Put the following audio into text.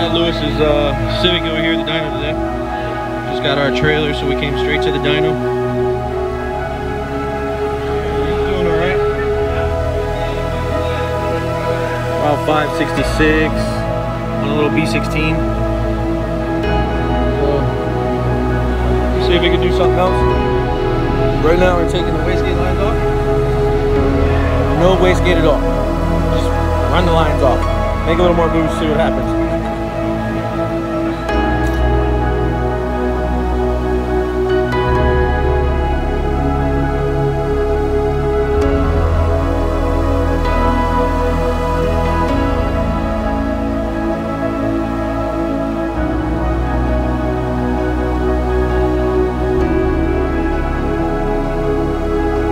got Luis's uh, Civic over here at the dyno today. Just got our trailer, so we came straight to the dyno. Doing alright. About 566 on a little B16. So, see if we can do something else. Right now we're taking the wastegate lines off. No wastegate at all. Just run the lines off. Make a little more boost, see what happens.